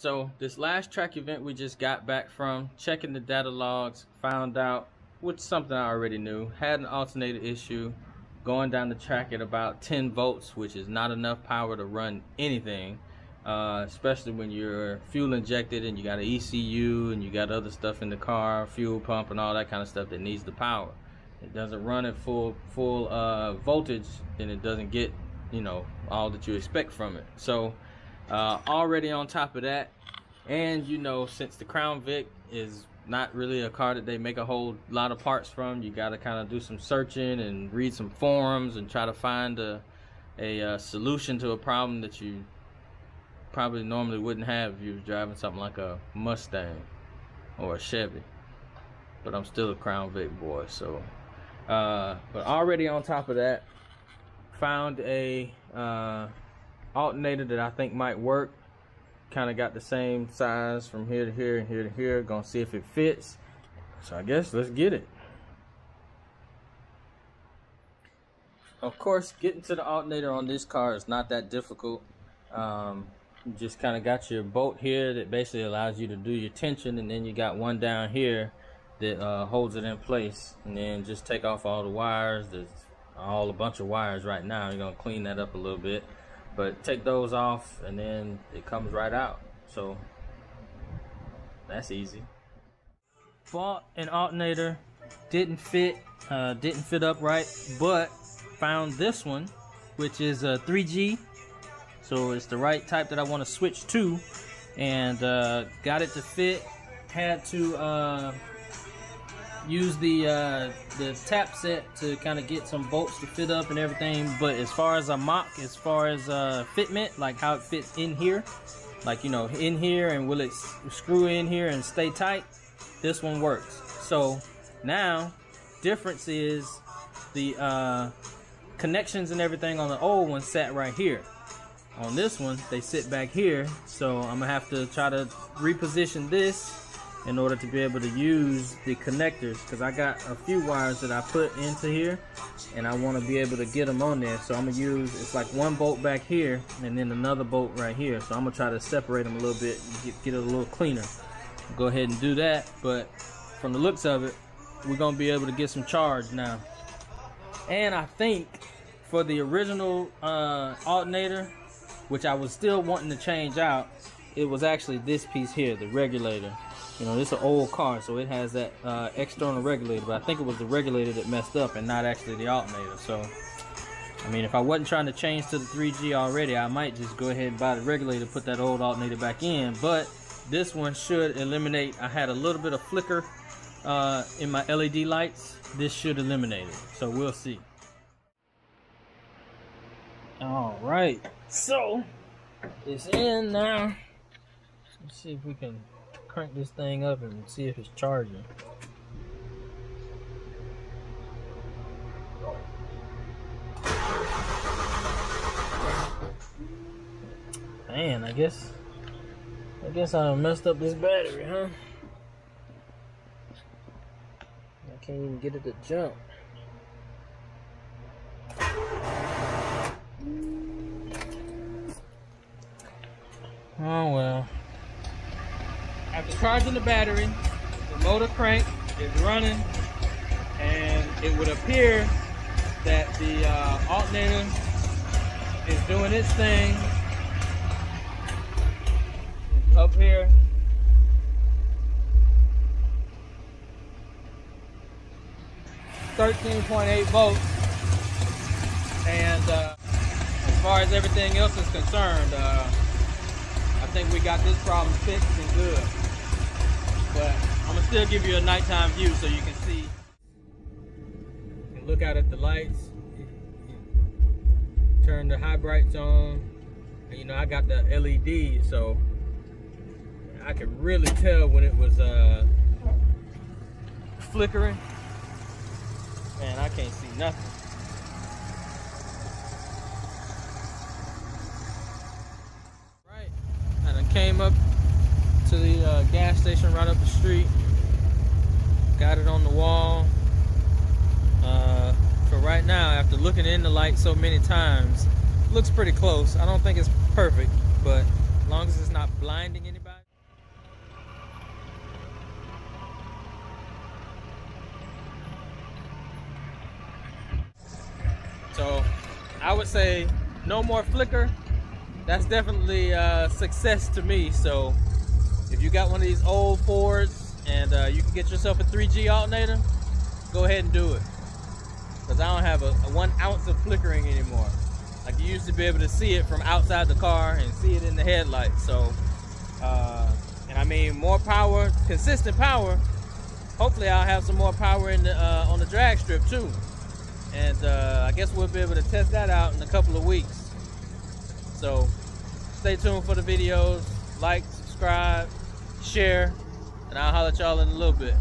So this last track event we just got back from, checking the data logs, found out, which something I already knew, had an alternator issue, going down the track at about 10 volts, which is not enough power to run anything, uh, especially when you're fuel injected and you got an ECU and you got other stuff in the car, fuel pump and all that kind of stuff that needs the power. It doesn't run at full full uh, voltage, and it doesn't get, you know, all that you expect from it. So uh, already on top of that, and you know, since the Crown Vic is not really a car that they make a whole lot of parts from, you got to kind of do some searching and read some forums and try to find a, a, a uh, solution to a problem that you probably normally wouldn't have if you was driving something like a Mustang or a Chevy. But I'm still a Crown Vic boy, so. Uh, but already on top of that, found a uh, alternator that I think might work. Kind of got the same size from here to here and here to here. Gonna see if it fits. So I guess let's get it. Of course, getting to the alternator on this car is not that difficult. Um, just kind of got your bolt here that basically allows you to do your tension and then you got one down here that uh, holds it in place and then just take off all the wires there's all a bunch of wires right now you're gonna clean that up a little bit but take those off and then it comes right out. So that's easy. Bought an alternator didn't fit uh, didn't fit up right but found this one which is a 3G so it's the right type that I want to switch to and uh, got it to fit had to uh, use the uh, the tap set to kind of get some bolts to fit up and everything. But as far as a mock, as far as uh, fitment, like how it fits in here, like you know, in here and will it screw in here and stay tight? This one works. So now, difference is the uh, connections and everything on the old one sat right here. On this one, they sit back here. So I'm gonna have to try to reposition this in order to be able to use the connectors because I got a few wires that I put into here and I want to be able to get them on there. So I'm gonna use it's like one bolt back here and then another bolt right here. So I'm gonna try to separate them a little bit get, get it a little cleaner. Go ahead and do that but from the looks of it we're gonna be able to get some charge now. And I think for the original uh, alternator which I was still wanting to change out it was actually this piece here the regulator you know, this is an old car, so it has that uh, external regulator, but I think it was the regulator that messed up and not actually the alternator. So, I mean, if I wasn't trying to change to the 3G already, I might just go ahead and buy the regulator, put that old alternator back in. But this one should eliminate, I had a little bit of flicker uh, in my LED lights. This should eliminate it. So we'll see. All right, so it's in now. Let's see if we can crank this thing up and see if it's charging. Man, I guess I guess I messed up this battery, huh? I can't even get it to jump. Oh well. After charging the battery, the motor crank is running, and it would appear that the uh, alternator is doing its thing up here. Thirteen point eight volts, and uh, as far as everything else is concerned, uh, I think we got this problem fixed and good. Still give you a nighttime view so you can see. Can look out at the lights. Turn the high brights on. And, you know, I got the LED, so I could really tell when it was uh, flickering. Man, I can't see nothing. Right, and I came up to the uh, gas station right up the street. Got it on the wall. Uh, for right now, after looking in the light so many times, looks pretty close. I don't think it's perfect, but as long as it's not blinding anybody. So I would say no more flicker. That's definitely a success to me. So if you got one of these old Fords and uh, you can get yourself a 3G alternator, go ahead and do it. Because I don't have a, a, one ounce of flickering anymore. Like you used to be able to see it from outside the car and see it in the headlights. So, uh, and I mean more power, consistent power. Hopefully I'll have some more power in the, uh, on the drag strip too and uh, I guess we'll be able to test that out in a couple of weeks. So stay tuned for the videos, like, subscribe, share, and I'll holler at y'all in a little bit.